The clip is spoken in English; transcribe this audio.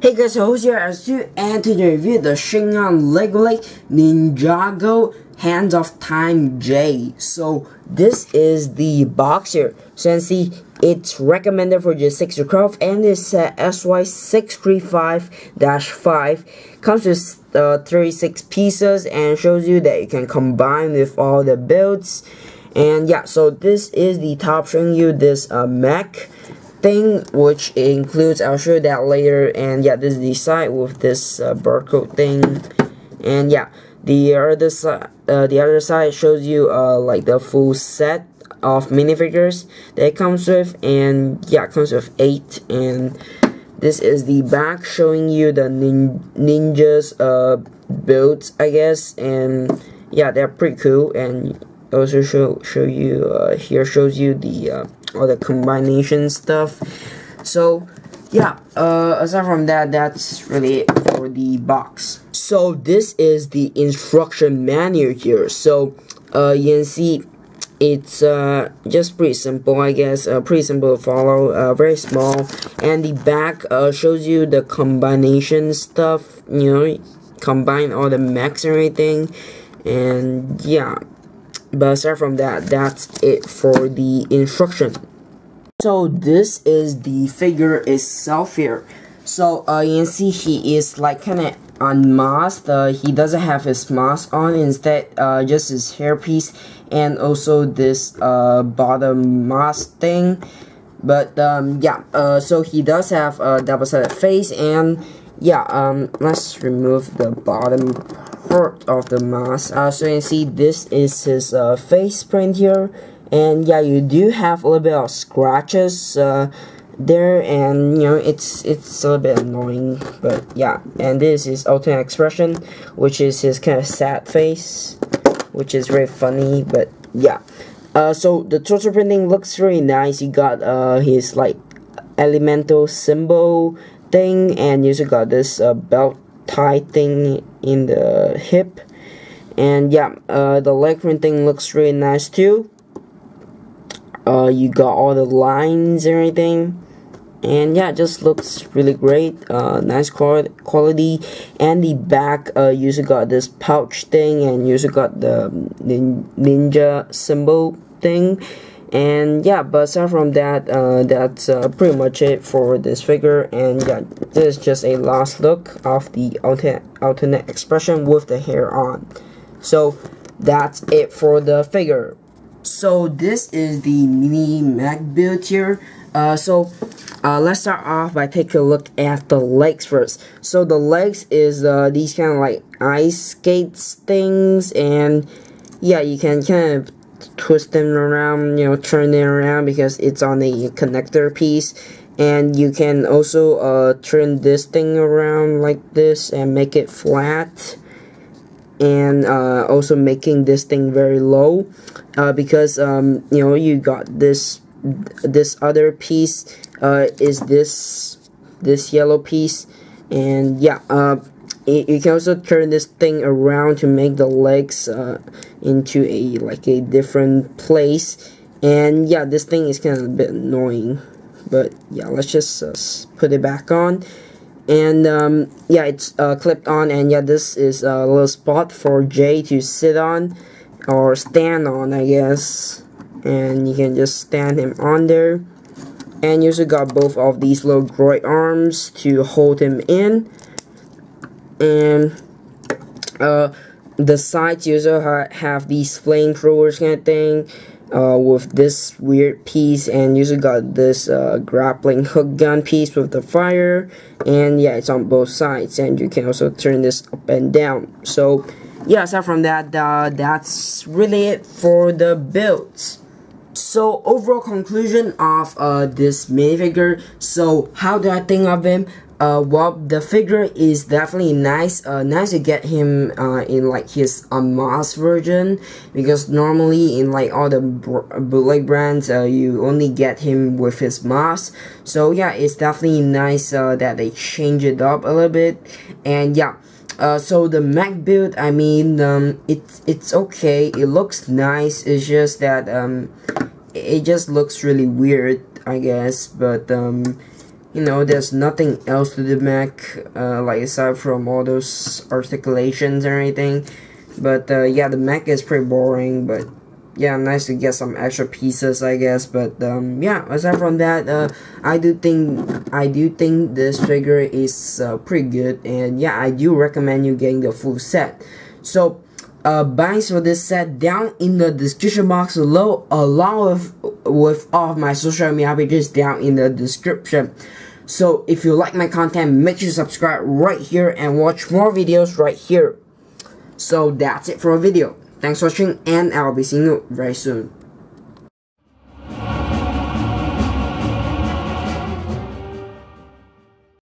Hey guys, so who's here as you and today review the Sheng Yuan Lego Ninjago Hands of Time Jay. So this is the box here. So you can see it's recommended for just 6 craft and it's uh, SY635-5. Comes with uh, 36 pieces and shows you that you can combine with all the builds. And yeah, so this is the top showing you this uh, mech thing which includes I'll show you that later. And yeah this is the side with this uh, barcode thing. And yeah the other side uh, the other side shows you uh, like the full set of minifigures that it comes with. And yeah it comes with eight. And this is the back showing you the nin ninjas uh, builds I guess. And yeah they're pretty cool. And also show show you uh, here shows you the uh, all the combination stuff. So yeah uh, aside from that that's really it for the box. So this is the instruction manual here. So uh, you can see it's uh, just pretty simple I guess. Uh, pretty simple to follow uh, very small. And the back uh, shows you the combination stuff you know combine all the mechs and everything. And yeah but aside from that that's it for the instruction. So this is the figure itself here. So uh, you can see he is like kind of unmasked. Uh, he doesn't have his mask on. Instead uh, just his hairpiece and also this uh, bottom mask thing. But um, yeah uh, so he does have a double-sided face and yeah um, let's remove the bottom part of the mask. Uh, so you can see this is his uh, face print here. And yeah, you do have a little bit of scratches uh, there. And you know it's it's a little bit annoying. But yeah. And this is alternate expression which is his kind of sad face which is very funny. But yeah. Uh, so the total printing looks very nice. You got uh, his like elemental symbol thing. And you also got this uh, belt tie thing in the hip. And yeah uh, the leg printing looks really nice too. Uh, you got all the lines and everything. And yeah just looks really great. Uh, nice quality. And the back uh, you also got this pouch thing and you also got the ninja symbol thing and yeah but aside from that uh, that's uh, pretty much it for this figure. And yeah this is just a last look of the alternate, alternate expression with the hair on. So that's it for the figure. So this is the mini mech build here. Uh, so uh, let's start off by taking a look at the legs first. So the legs is uh, these kind of like ice skates things. And yeah you can kind of twist them around, you know, turn them around because it's on a connector piece. And you can also uh, turn this thing around like this and make it flat. And uh, also making this thing very low uh, because, um, you know, you got this this other piece uh, is this this yellow piece and yeah uh, you can also turn this thing around to make the legs uh, into a like a different place. And yeah this thing is kind of a bit annoying but yeah let's just uh, put it back on. And um, yeah it's uh, clipped on and yeah this is a little spot for Jay to sit on or stand on I guess. And you can just stand him on there. And you also got both of these little droid arms to hold him in and uh, the sides also ha have these flamethrowers kind of thing uh, with this weird piece and also got this uh, grappling hook gun piece with the fire and yeah it's on both sides and you can also turn this up and down. So yeah aside from that uh, that's really it for the builds. So overall conclusion of uh, this minifigure. So how do I think of him uh, well, the figure is definitely nice. Uh, nice to get him uh, in like his unmasked version because normally in like all the bootleg brands, uh, you only get him with his mask. So yeah, it's definitely nice uh, that they change it up a little bit. And yeah, uh, so the mech build, I mean, um, it's it's okay. It looks nice. It's just that um, it just looks really weird, I guess, but, um, you know, there's nothing else to the mech, uh, like aside from all those articulations or anything. But, uh, yeah, the mech is pretty boring, but yeah, nice to get some extra pieces, I guess. But um, yeah, aside from that, uh, I do think I do think this figure is uh, pretty good, and yeah, I do recommend you getting the full set. So. Uh, for this set down in the description box below along with with all of my social media pages down in the description. So if you like my content make sure to subscribe right here and watch more videos right here. So that's it for a video. Thanks for watching and I'll be seeing you very soon.